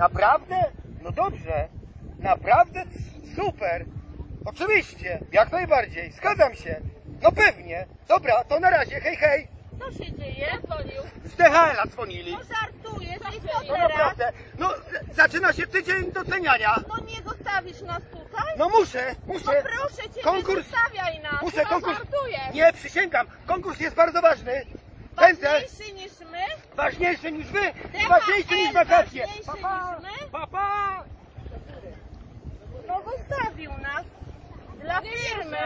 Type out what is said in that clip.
Naprawdę? No dobrze. Naprawdę super. Oczywiście, jak najbardziej. Zgadzam się. No pewnie. Dobra, to na razie. Hej, hej. Co się dzieje? Dzwonił. Z DHL-a dzwonili. No żartujesz, i co No teraz? naprawdę. No, z- zaczyna się tydzień doceniania. No nie zostawisz nas tutaj? No muszę, No muszę. proszę cię, Konkurs. nie zostawiaj nas. Muszę Chyba konkurs. żartujesz. Nie, przysięgam. Konkurs jest bardzo ważny. Będę Ważniejszy niż my? Ważniejszy niż wy. i DHL Ważniejszy niż wakacje. ważniejszy Pa, pa. niż my? Pa, pa. No zostawił nas. Dla firmy.